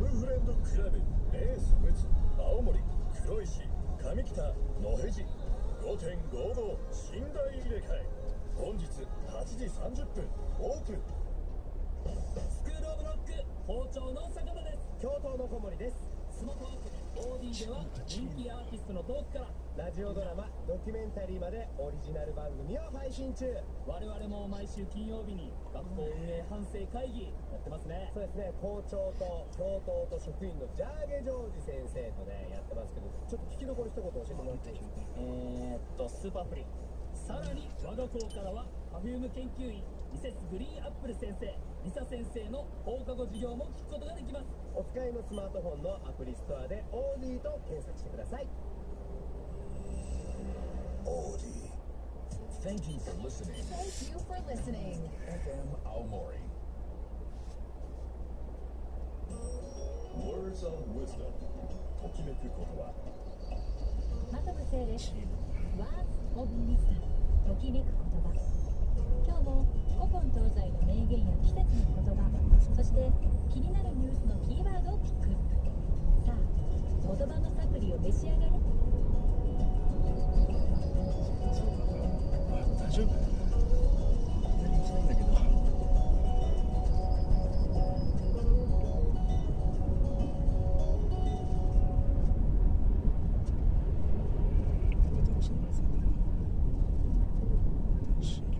ブフレンドクラブレース別青森黒石上北野辺地5.5度寝台入れ替え本日8時30分オープン。スクールオブロック包丁の坂田です。京都の小森です。スマホアプリ OD では人気アーティストのトークからラジオドラマドキュメンタリーまでオリジナル番組を配信中。我々も毎週金曜日に学校運営反省会議やってますね。そうですね。校長と教頭と職員のジャーゲジョージ先生とねやってますけどちょっと聞きどころ一言教えてもらっていいですか？えー、っとスーパーフリーさらに我が校からは Perfume 研究員ミセスグリーンアップル先生リサ先生の放課後授業も聞くことができますお使いのスマートフォンのアプリストアで OD と検索してください OD Thank you for listening Thank you for listening. FM Aomori Words of Wisdom ときめく言葉真飛聖です。Words of Wisdom 響く言葉。今日も古今東西の名言や季節の言葉、そして気になるニュースのキーワードをピックアップ。さあ、言葉のサプリを召し上がれ。大丈夫？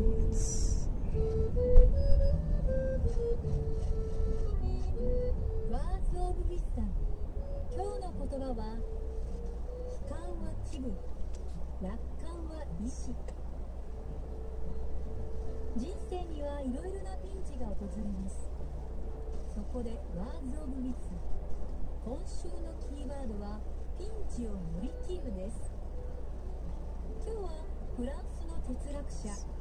ワーズ・オブ・ウィッサン今日の言葉は「悲観は気分楽観は意志」人生にはいろいろなピンチが訪れます。そこでワーズ・オブ・ウィッサン今週のキーワードは「ピンチを乗り切る」です。今日はフランスの哲学者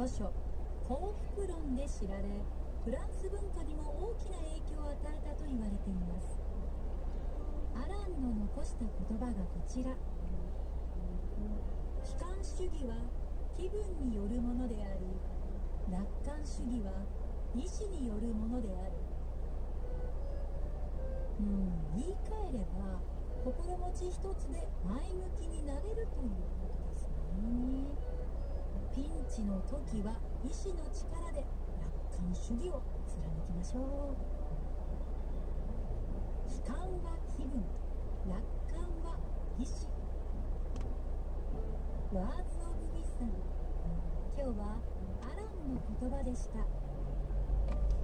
著書幸福論で知られフランス文化にも大きな影響を与えたと言われています。アランの残した言葉がこちら。悲観主義は気分によるものであり楽観主義は意志によるものである。うん言い換えれば心持ち一つで前向きになれるということ。ですねピンチの時は意志の力で楽観主義を貫きましょう悲観は気分楽観は意志。ワーズ・オブ・ウィスン今日はアランの言葉でした「